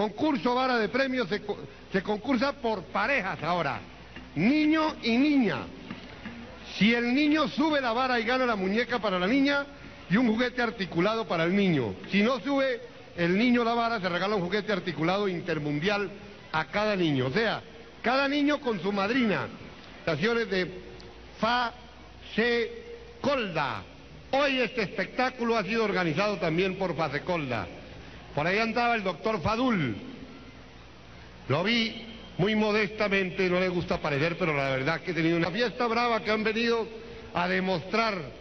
Concurso vara de premios se, concursa por parejas ahora, niño y niña. Si el niño sube la vara y gana la muñeca para la niña y un juguete articulado para el niño. Si no sube el niño la vara, se regala un juguete articulado intermundial a cada niño. O sea, cada niño con su madrina. Estaciones de Fa, Se, Colda. Hoy este espectáculo ha sido organizado también por Fasecolda. Por ahí andaba el doctor Fadul. Lo vi muy modestamente, no le gusta aparecer, pero la verdad que he tenido una fiesta brava que han venido a demostrar